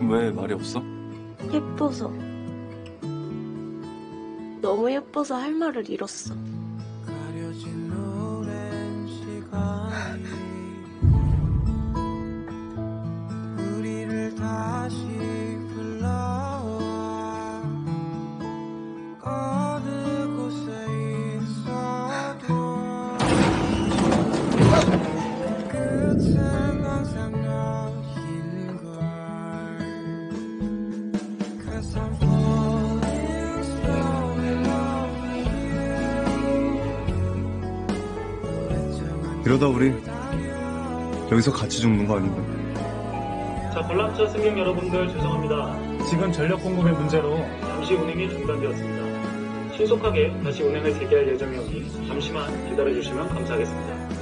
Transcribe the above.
왜 말이 없어? 예뻐서. 너무 예뻐서 할 말을 잃었어. 이러다 우리 여기서 같이 죽는 거 아닌가? 자, 관람차 승객 여러분들 죄송합니다. 지금 전력 공급의 문제로 잠시 운행이 중단되었습니다. 신속하게 다시 운행을 재개할 예정이오니 잠시만 기다려주시면 감사하겠습니다.